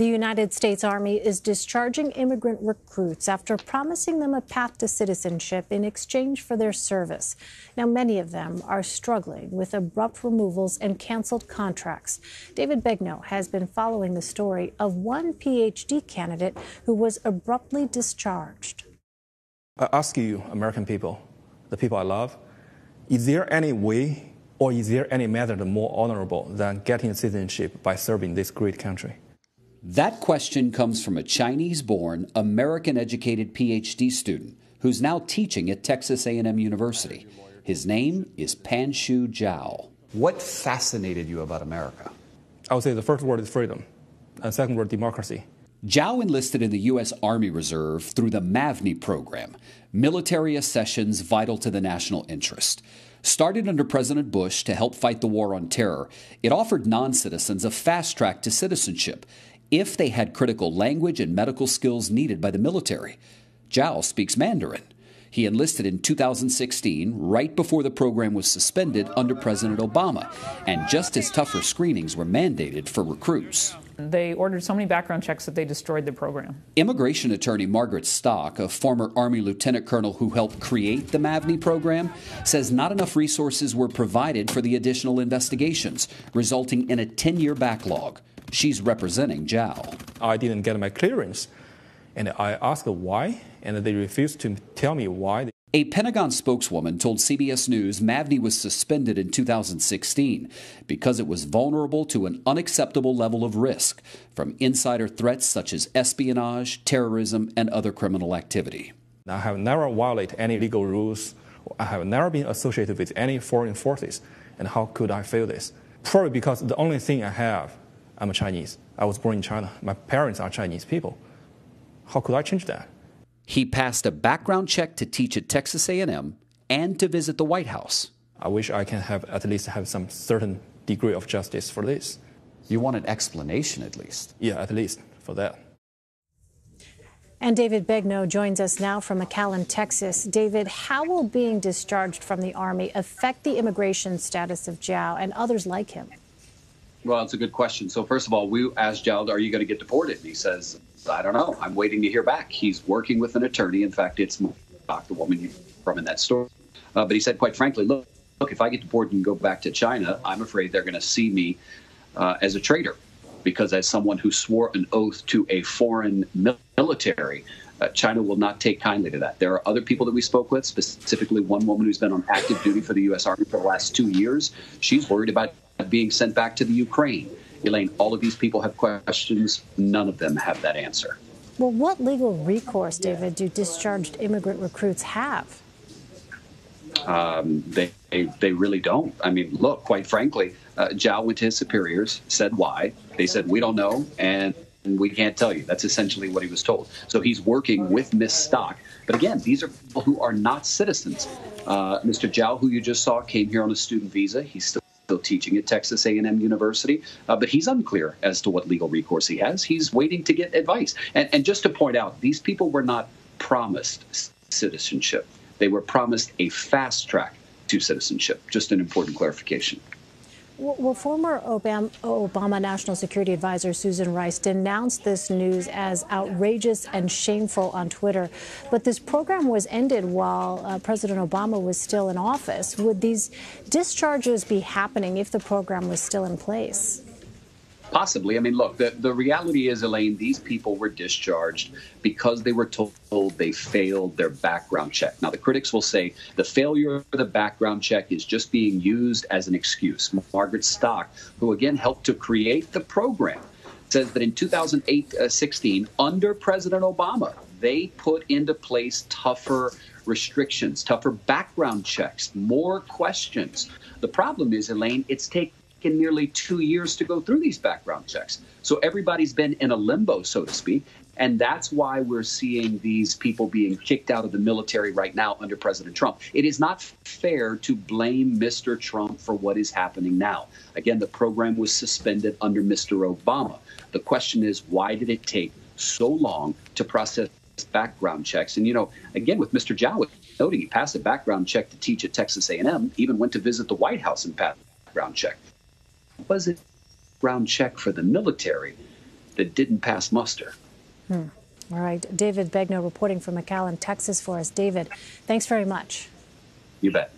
The United States Army is discharging immigrant recruits after promising them a path to citizenship in exchange for their service. Now, many of them are struggling with abrupt removals and canceled contracts. David Begnaud has been following the story of one PhD candidate who was abruptly discharged. I ask you, American people, the people I love, is there any way or is there any method more honorable than getting citizenship by serving this great country? That question comes from a Chinese born, American educated PhD student who's now teaching at Texas A&M University. His name is Panshu Zhao. What fascinated you about America? I would say the first word is freedom, and second word democracy. Zhao enlisted in the U.S. Army Reserve through the MAVNI program, military accessions vital to the national interest. Started under President Bush to help fight the war on terror, it offered non citizens a fast track to citizenship if they had critical language and medical skills needed by the military. Zhao speaks Mandarin. He enlisted in 2016, right before the program was suspended under President Obama, and just as tougher screenings were mandated for recruits. They ordered so many background checks that they destroyed the program. Immigration attorney Margaret Stock, a former Army lieutenant colonel who helped create the MAVNI program, says not enough resources were provided for the additional investigations, resulting in a 10 year backlog. She's representing Zhao. I didn't get my clearance. And I asked why, and they refused to tell me why. A Pentagon spokeswoman told CBS News MAVNI was suspended in 2016 because it was vulnerable to an unacceptable level of risk from insider threats such as espionage, terrorism, and other criminal activity. I have never violated any legal rules. I have never been associated with any foreign forces. And how could I fail this? Probably because the only thing I have I'm a Chinese. I was born in China. My parents are Chinese people. How could I change that? He passed a background check to teach at Texas A&M and to visit the White House. I wish I can have at least have some certain degree of justice for this. You want an explanation at least? Yeah, at least for that. And David Begnaud joins us now from McAllen, Texas. David, how will being discharged from the Army affect the immigration status of Zhao and others like him? Well, it's a good question. So, first of all, we asked Zhao, Are you going to get deported? And he says, I don't know. I'm waiting to hear back. He's working with an attorney. In fact, it's the woman from in that story. Uh, but he said, quite frankly, look, look, if I get deported and go back to China, I'm afraid they're going to see me uh, as a traitor because, as someone who swore an oath to a foreign military, uh, China will not take kindly to that. There are other people that we spoke with, specifically one woman who's been on active duty for the U.S. Army for the last two years. She's worried about being sent back to the Ukraine. Elaine, all of these people have questions. None of them have that answer. Well, what legal recourse, David, do discharged immigrant recruits have? Um, they, they, they really don't. I mean, look, quite frankly, uh, Zhao went to his superiors, said why. They said we don't know, and we can't tell you. That's essentially what he was told. So he's working with Miss Stock. But again, these are people who are not citizens. Uh, Mr. Zhao, who you just saw, came here on a student visa. He's still still teaching at Texas A&M University, uh, but he's unclear as to what legal recourse he has. He's waiting to get advice. And, and just to point out, these people were not promised citizenship; they were promised a fast track to citizenship. Just an important clarification. Well, former Obama, Obama, National Security Advisor Susan Rice denounced this news as outrageous and shameful on Twitter. But this program was ended while uh, President Obama was still in office. Would these discharges be happening if the program was still in place? Possibly. I mean, look, the, the reality is, Elaine, these people were discharged because they were told they failed their background check. Now, the critics will say the failure of the background check is just being used as an excuse. Margaret Stock, who again helped to create the program, says that in 2008 uh, 16, under President Obama, they put into place tougher restrictions, tougher background checks, more questions. The problem is, Elaine, it's taken taken nearly two years to go through these background checks. So everybody's been in a limbo, so to speak. And that's why we're seeing these people being kicked out of the military right now under President Trump. It is not fair to blame Mr. Trump for what is happening now. Again, the program was suspended under Mr. Obama. The question is, why did it take so long to process background checks? And, you know, again, with Mr. Zhao noting he passed a background check to teach at Texas A&M, even went to visit the White House and passed a background check was it background check for the military? that didn't pass muster. Hmm. All right. David Begnaud reporting from McAllen, Texas for us. David, thanks very much. You bet.